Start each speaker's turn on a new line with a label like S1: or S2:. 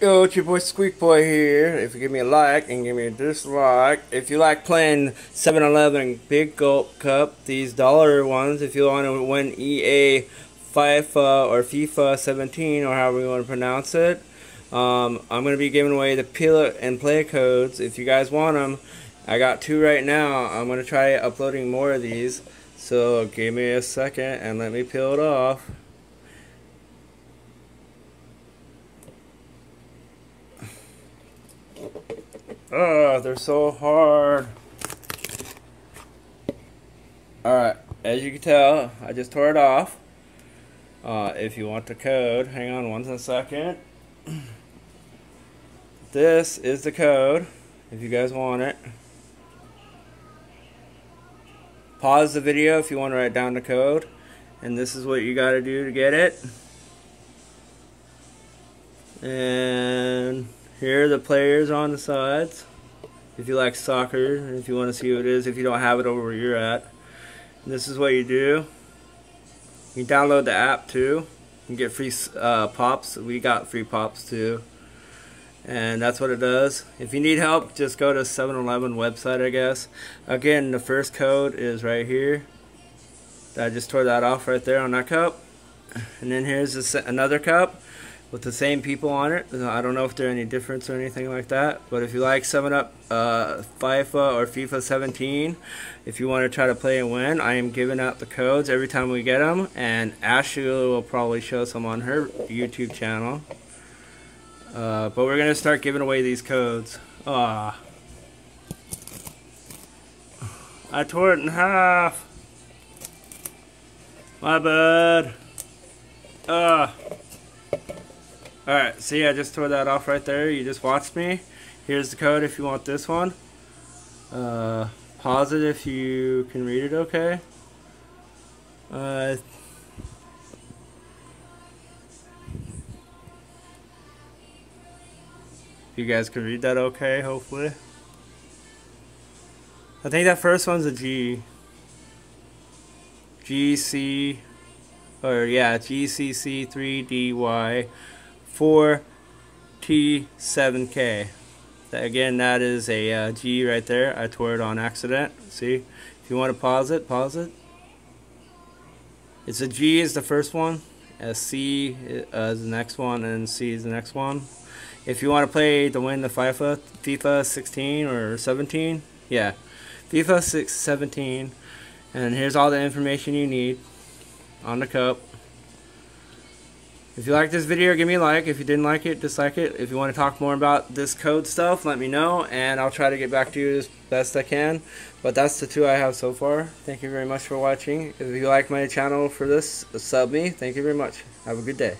S1: Yo, it's your boy Squeak Boy here. If you give me a like and give me a dislike, if you like playing 7-Eleven Big Gulp Cup, these dollar ones, if you want to win EA FIFA or FIFA 17 or however you want to pronounce it, um, I'm going to be giving away the peel and play codes. If you guys want them, I got two right now. I'm going to try uploading more of these. So give me a second and let me peel it off. Oh, they're so hard. Alright, as you can tell, I just tore it off. Uh, if you want the code, hang on one second. This is the code, if you guys want it. Pause the video if you want to write down the code. And this is what you got to do to get it. And here are the players on the sides. If you like soccer, if you want to see what it is, if you don't have it over where you're at. And this is what you do. You download the app too. You get free uh, pops. We got free pops too. And that's what it does. If you need help, just go to 7-Eleven website, I guess. Again, the first code is right here. I just tore that off right there on that cup. And then here's another cup with the same people on it. I don't know if there's any difference or anything like that. But if you like 7-Up uh, FIFA or FIFA 17, if you want to try to play and win, I am giving out the codes every time we get them. And Ashley will probably show some on her YouTube channel. Uh, but we're going to start giving away these codes. Ah. I tore it in half. My bad. Ah. Alright, see I just tore that off right there. You just watched me. Here's the code if you want this one. Uh, pause it if you can read it okay. Uh, you guys can read that okay, hopefully. I think that first one's a G. G C, or yeah, GCC3DY 4T7K. Again, that is a uh, G right there. I tore it on accident. See? If you want to pause it, pause it. It's a G is the first one, a C uh, is the next one, and C is the next one. If you want to play to win the FIFA, FIFA 16 or 17, yeah, FIFA 6, 17, and here's all the information you need on the cup. If you like this video, give me a like. If you didn't like it, dislike it. If you want to talk more about this code stuff, let me know, and I'll try to get back to you as best I can. But that's the two I have so far. Thank you very much for watching. If you like my channel for this, sub me. Thank you very much. Have a good day.